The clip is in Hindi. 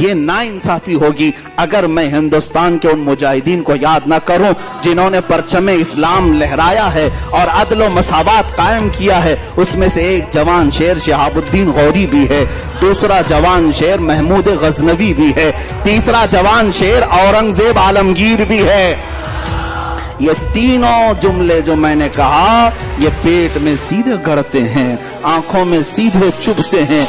ये नाइंसाफी होगी अगर मैं हिंदुस्तान के उन मुजाहिदीन को याद ना करूँ, जिन्होंने परचम इस्लाम लहराया है और अदल मसावत कायम किया है, उसमें से एक जवान शेर शहाबुद्दीन गौरी भी है, दूसरा जवान शेर महमूद गजनवी भी है, तीसरा जवान शेर औरंगज़ेब आलमगीर भी है। ये तीनों जुमले जो मैंने कहा, ये पेट में सीधे गढ़ते हैं, आँखों में सीधे चुभते हैं।